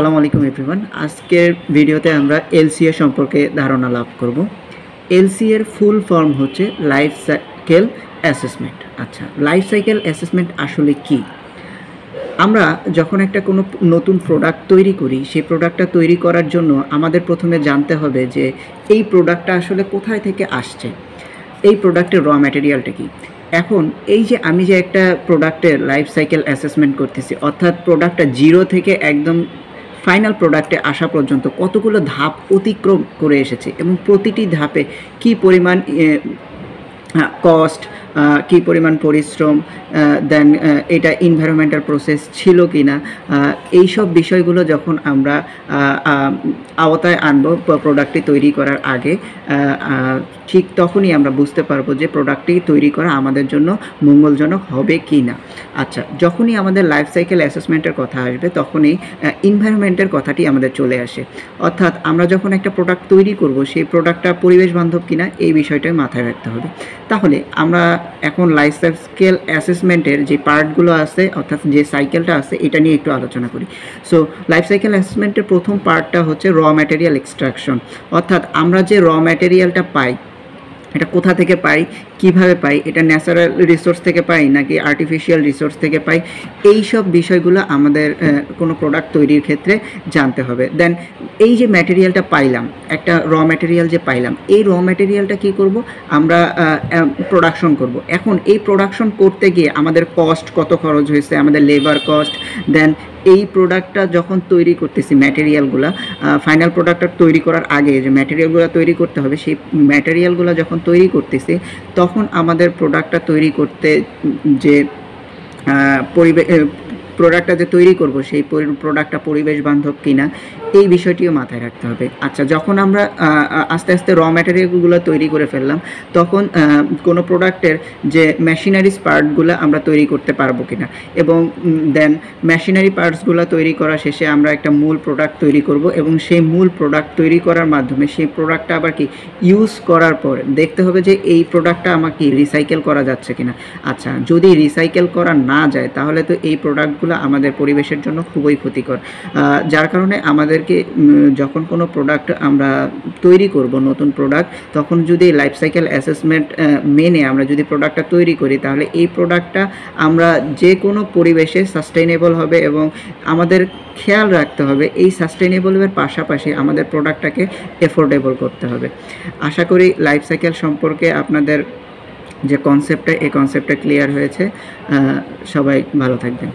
আসসালামু আলাইকুম এভরিওয়ান আজকের ভিডিওতে আমরা এলসিএ সম্পর্কে ধারণা লাভ করব। এলসি এর ফুল ফর্ম হচ্ছে লাইফ সাইকেল অ্যাসেসমেন্ট আচ্ছা লাইফ সাইকেল অ্যাসেসমেন্ট আসলে কি? আমরা যখন একটা কোনো নতুন প্রোডাক্ট তৈরি করি, সেই প্রোডাক্টটা তৈরি করার জন্য আমাদের প্রথমে জানতে হবে যে এই প্রোডাক্টটা আসলে কোথায় থেকে আসছে? এই প্রোডাক্টের র ম্যাটেরিয়ালটা কি? এখন এই যে আমি যে একটা প্রোডাক্টের লাইফ সাইকেল অ্যাসেসমেন্ট করতেছি, অর্থাৎ প্রোডাক্টটা জিরো থেকে একদম ফাইনাল প্রোডাক্টে আসা পর্যন্ত কতগুলো ধাপ অতিক্রম করে এসেছে এবং প্রতিটি ধাপে কি পরিমাণ কস্ট কি পরিমাণ পরিশ্রম দেন এটা ইনভায়রনমেন্টাল প্রসেস ছিল কি না এইসব বিষয়গুলো যখন আমরা আওতায় আনব প্রোডাক্টটি তৈরি করার আগে ঠিক তখনই আমরা বুঝতে পারব যে প্রোডাক্টটি তৈরি করা আমাদের জন্য মঙ্গলজনক হবে কি না আচ্ছা যখনই আমাদের লাইফ সাইকেল অ্যাসেসমেন্টের কথা আসবে, তখনই ইনভায়রনমেন্টের কথাটি আমাদের চলে আসে। অর্থাৎ আমরা যখন একটা প্রোডাক্ট তৈরি করব, সেই প্রোডাক্টটা পরিবেশ বান্ধব কিনা, এই বিষয়টাই মাথায় রাখতে হবে। তাহলে আমরা এখন লাইফ স্কেল অ্যাসেসমেন্টের যে পার্টগুলো আছে, অর্থাৎ যে সাইকেলটা আছে, এটা নিয়ে একটু আলোচনা করি। সো লাইফ সাইকেল অ্যাসেসমেন্টের প্রথম পার্টটা হচ্ছে র ম্যাটেরিয়াল এক্সট্রাকশন অর্থাৎ আমরা যে র ম্যাটেরিয়ালটা পাই এটা কোথা থেকে পাই, কীভাবে পাই, এটা ন্যাচারাল রিসোর্স থেকে পাই নাকি আর্টিফিশিয়াল রিসোর্স থেকে পাই এই সব বিষয়গুলো আমাদের কোনো প্রোডাক্ট তৈরির ক্ষেত্রে জানতে হবে। দেন এই যে ম্যাটেরিয়ালটা পাইলাম, একটা র ম্যাটেরিয়াল যে পাইলাম, এই র ম্যাটেরিয়ালটা কি করব? আমরা প্রোডাকশন করব। এখন এই প্রোডাকশন করতে গিয়ে আমাদের কস্ট কত খরচ হয়েছে, আমাদের লেবার কস্ট দেন এই প্রোডাক্টটা যখন তৈরি করতেছি ম্যাটেরিয়ালগুলো ফাইনাল প্রোডাক্টটা তৈরি করার আগে যে ম্যাটেরিয়ালগুলো তৈরি করতে হবে, সেই ম্যাটেরিয়ালগুলো যখন তৈরি করতেছি, তখন আমাদের প্রোডাক্টটা তৈরি করতে যে প্রোডাক্টটা যে তৈরি করব, সেই প্রোডাক্টটা পরিবেশ বান্ধব কিনা, এই বিষয়টিও মাথায় রাখতে হবে। আচ্ছা যখন আমরা আস্তে আস্তে র ম্যাটেরিয়ালগুলো তৈরি করে ফেললাম, তখন কোনো প্রোডাক্টের যে মেশিনারিজ পার্টগুলো আমরা তৈরি করতে পারব কিনা। এবং দেন মেশিনারি পার্টসগুলো তৈরি করা শেষে আমরা একটা মূল প্রোডাক্ট তৈরি করব এবং সেই মূল প্রোডাক্ট তৈরি করার মাধ্যমে সেই প্রোডাক্টটা আবার কি ইউজ করার পর দেখতে হবে যে এই প্রোডাক্টটা আমাকে রিসাইকেল করা যাচ্ছে কিনা। আচ্ছা যদি রিসাইকেল করা না যায়, তাহলে তো এই প্রোডাক্টগুলো আমাদের পরিবেশের জন্য খুবই ক্ষতিকর। যার কারণে আমাদেরকে যখন কোনো প্রোডাক্ট আমরা তৈরি করব, নতুন প্রোডাক্ট তখন যদি লাইফ সাইকেল অ্যাসেসমেন্ট মেনে আমরা যদি প্রোডাক্টটা তৈরি করি, তাহলে এই প্রোডাক্টটা আমরা যে কোনো পরিবেশে সাস্টেইনেবল হবে এবং আমাদের খেয়াল রাখতে হবে, এই সাস্টেইনেবলের পাশাপাশি আমাদের প্রোডাক্টটাকে এফোর্ডেবল করতে হবে। আশা করি লাইফ সাইকেল সম্পর্কে আপনাদের যে কনসেপ্টটা এই কনসেপ্টটা ক্লিয়ার হয়েছে। সবাই ভালো থাকবেন।